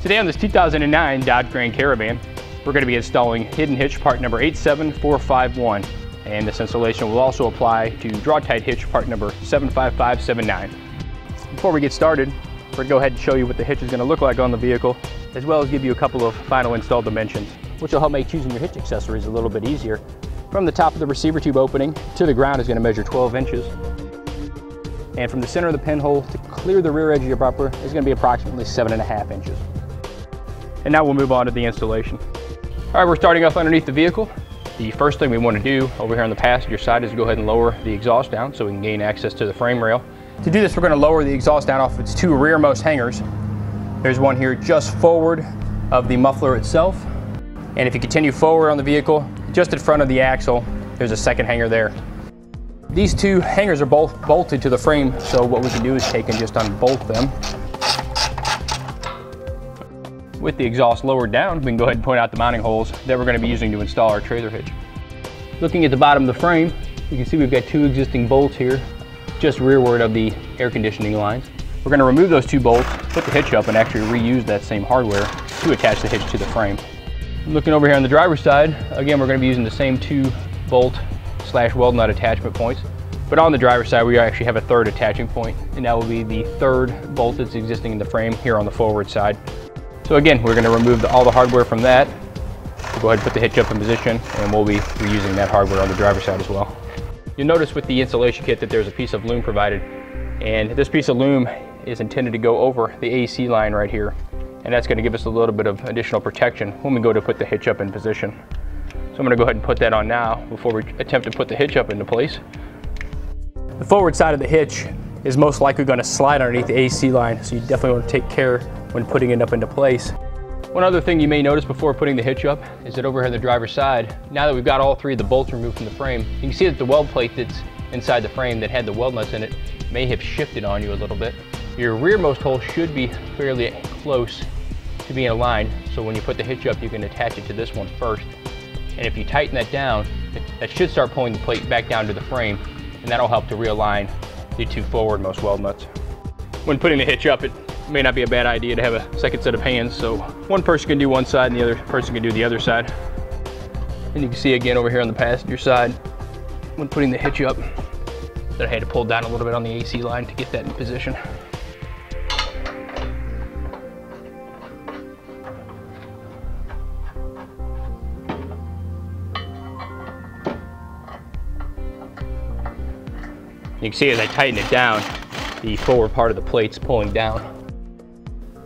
Today on this 2009 Dodge Grand Caravan, we're going to be installing hidden hitch part number 87451. And this installation will also apply to Draw-Tite hitch part number 75579. Before we get started, we're going to go ahead and show you what the hitch is going to look like on the vehicle, as well as give you a couple of final install dimensions, which will help make choosing your hitch accessories a little bit easier. From the top of the receiver tube opening to the ground is going to measure 12 inches. And from the center of the pinhole to clear the rear edge of your bumper is going to be approximately seven and a half inches. And now we'll move on to the installation. All right, we're starting off underneath the vehicle. The first thing we want to do over here on the passenger side is go ahead and lower the exhaust down so we can gain access to the frame rail. To do this, we're going to lower the exhaust down off its two rearmost hangers. There's one here just forward of the muffler itself. And if you continue forward on the vehicle, just in front of the axle, there's a second hanger there. These two hangers are both bolted to the frame, so what we can do is take and just unbolt them with the exhaust lowered down, we can go ahead and point out the mounting holes that we're going to be using to install our trailer hitch. Looking at the bottom of the frame, you can see we've got two existing bolts here, just rearward of the air conditioning lines. We're going to remove those two bolts, put the hitch up, and actually reuse that same hardware to attach the hitch to the frame. Looking over here on the driver's side, again, we're going to be using the same two bolt slash weld nut attachment points. But on the driver's side, we actually have a third attaching point, and that will be the third bolt that's existing in the frame here on the forward side. So again, we're gonna remove the, all the hardware from that. We'll go ahead and put the hitch up in position and we'll be reusing that hardware on the driver's side as well. You'll notice with the installation kit that there's a piece of loom provided and this piece of loom is intended to go over the AC line right here and that's gonna give us a little bit of additional protection when we go to put the hitch up in position. So I'm gonna go ahead and put that on now before we attempt to put the hitch up into place. The forward side of the hitch is most likely gonna slide underneath the AC line so you definitely wanna take care when putting it up into place. One other thing you may notice before putting the hitch up is that over here on the driver's side, now that we've got all three of the bolts removed from the frame, you can see that the weld plate that's inside the frame that had the weld nuts in it may have shifted on you a little bit. Your rearmost hole should be fairly close to being aligned, so when you put the hitch up, you can attach it to this one first. And if you tighten that down, that should start pulling the plate back down to the frame, and that'll help to realign the two forward most weld nuts. When putting the hitch up, it may not be a bad idea to have a second set of hands. So one person can do one side and the other person can do the other side. And you can see again over here on the passenger side, when putting the hitch up, that I had to pull down a little bit on the AC line to get that in position. You can see as I tighten it down, the forward part of the plate's pulling down.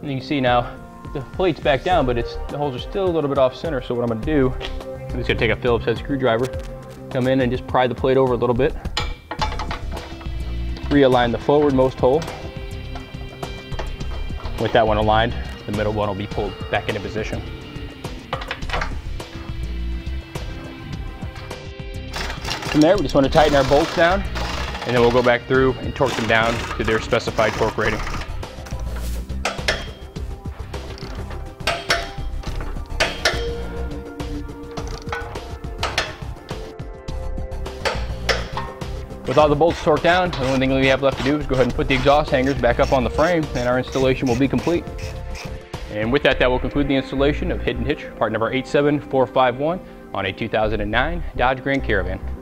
And you can see now the plate's back down, but it's the holes are still a little bit off center. So what I'm gonna do, I'm just gonna take a Phillips head screwdriver, come in and just pry the plate over a little bit. Realign the forwardmost hole. With that one aligned, the middle one will be pulled back into position. From there, we just want to tighten our bolts down, and then we'll go back through and torque them down to their specified torque rating. With all the bolts torqued down, the only thing we have left to do is go ahead and put the exhaust hangers back up on the frame and our installation will be complete. And with that, that will conclude the installation of Hidden Hitch, part number 87451 on a 2009 Dodge Grand Caravan.